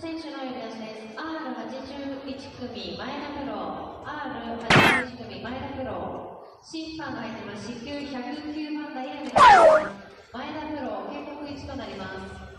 選手の呼び出しです。R81 組、前田プロ。R81 組、前田プロ。審判が入ってます。至急109番台へお願いします。前田プロ、警告1となります。